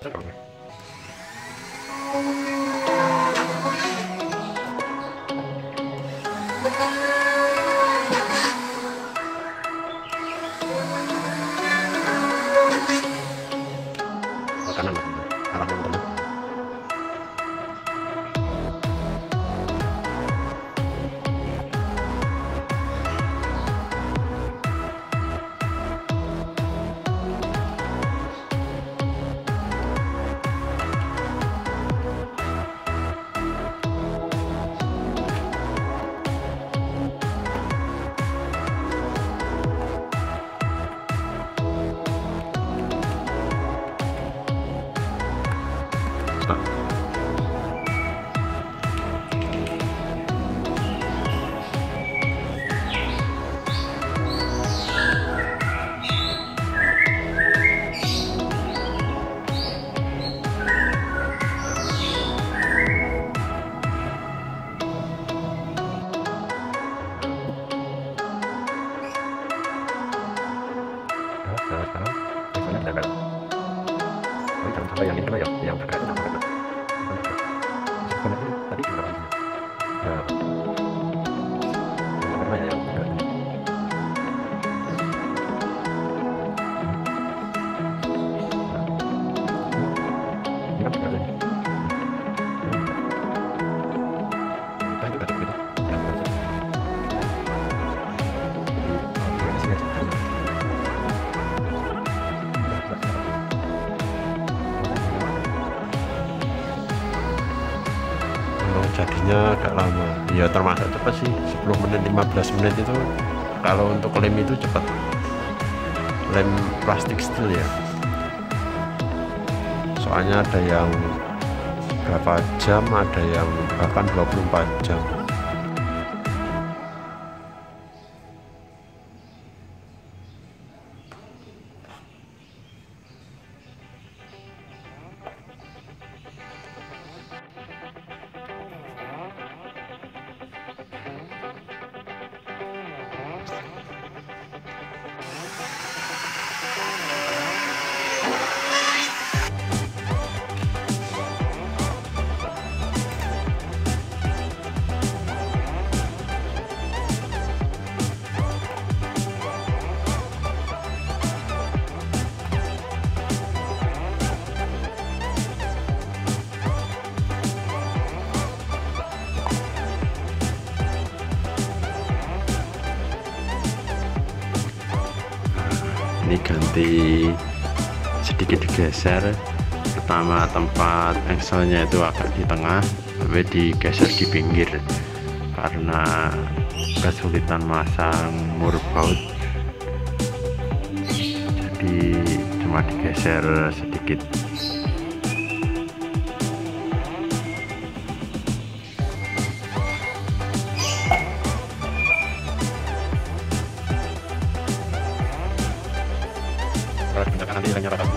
잠깐만 crap. Jadinya agak lama. Ya termasuk cepat sih 10 menit 15 menit itu kalau untuk lem itu cepat. Lem plastik steel ya. Soalnya ada yang berapa jam ada yang bahkan 24 jam ini ganti sedikit digeser. Pertama tempat engselnya itu agak di tengah tapi digeser di pinggir. Karena kesulitan masang mur baut. Jadi cuma digeser sedikit digunakan nanti patah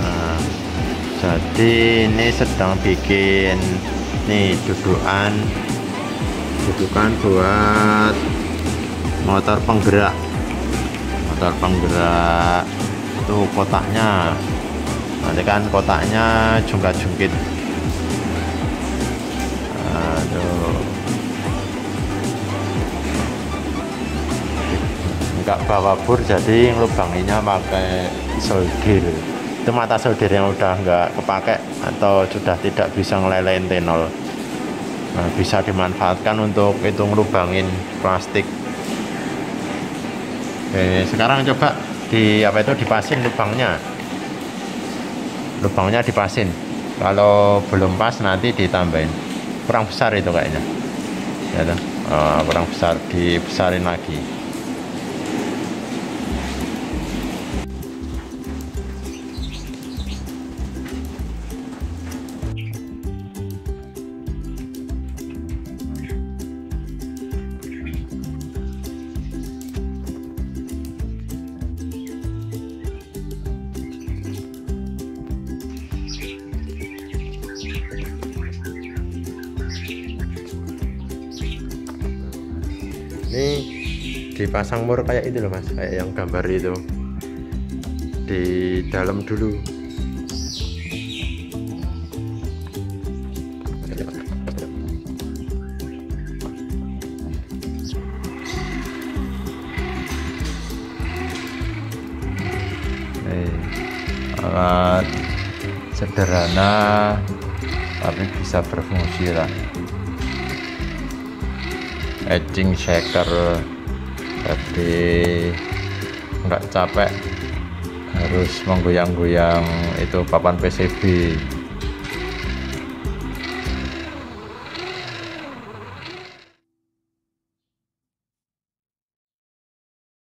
Nah, jadi ini sedang bikin nih dudukan. Dudukan buat motor penggerak. Motor penggerak. Itu kotaknya nanti kan kotaknya jungkat-jungkit. Aduh. Bawa bur jadi ngelubanginya pakai solder itu mata solder yang udah enggak kepake atau sudah tidak bisa ngelelein tenol. Nah, bisa dimanfaatkan untuk itu ngelubangin plastik. Oke, sekarang coba di apa itu dipasin lubangnya lubangnya dipasin. Kalau belum pas nanti ditambahin. Kurang besar itu kayaknya. Ya? Oh, kurang besar. Dibesarin lagi ini dipasang mur kayak itu loh mas. Kayak yang gambar itu. Di dalam dulu. Alat sederhana tapi bisa berfungsi lah edging shaker. Jadi nggak capek. Harus menggoyang-goyang itu papan PCB